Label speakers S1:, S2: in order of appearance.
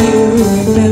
S1: you.